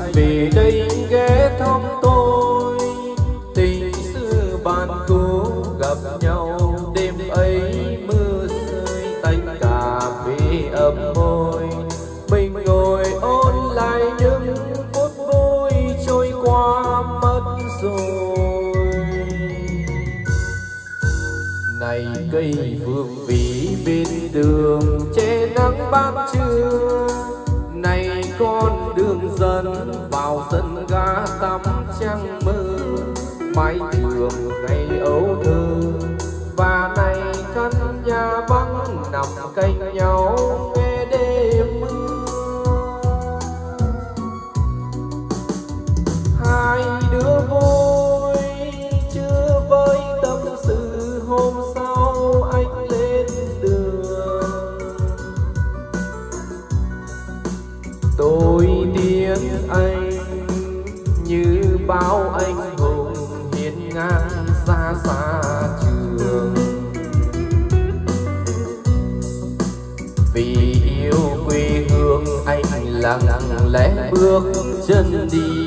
anh về đây ghé thăm tôi. Tình xưa bạn cũ gặp nhau, đêm ấy mưa rơi tay cả vì ấm môi. Mình ngồi ôn lại những phút vui trôi qua mất rồi. Này cây vương vĩ bên đường, che nắng ban trưa vào sân ga tắm trăng mơ, mái trường ngày ấu thơ. Và này căn nhà vắng nằm cạnh nhau nghe đêm mưa. Hai đứa vô tôi tiến anh, như bao anh hùng hiên ngang xa xa trường. Vì yêu quê hương anh lặng lẽ bước chân đi.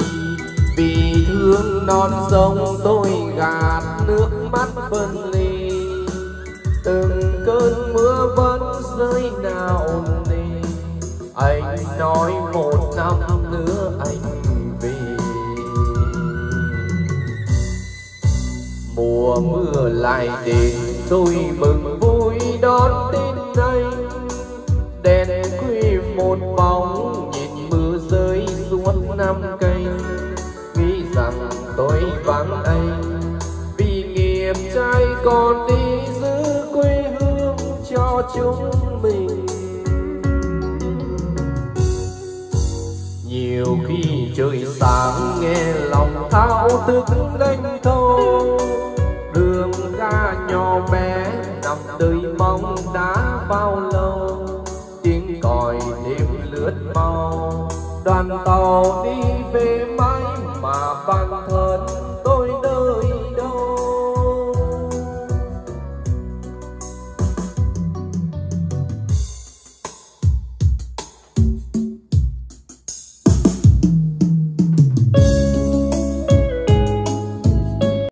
Vì thương non sông tôi gạt nước mắt phân ly. Năm nữa anh về. Mùa mưa lại đến tôi mừng vui đón tin anh đèn khuya một bóng nhìn mưa rơi suốt năm cây. Nghĩ rằng tôi vắng anh vì nghiệp trai còn đi giữ quê hương cho chúng mình. trời sáng nghe lòng thao thức đánh thâu đường ra nhỏ bé, nằm tươi mong đã bao lâu. Tiếng còi đêm lướt mau, đoàn tàu